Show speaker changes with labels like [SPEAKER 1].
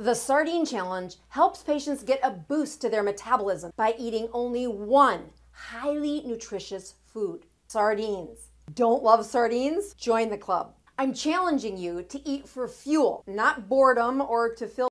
[SPEAKER 1] The Sardine Challenge helps patients get a boost to their metabolism by eating only one highly nutritious food sardines. Don't love sardines? Join the club. I'm challenging you to eat for fuel, not boredom or to fill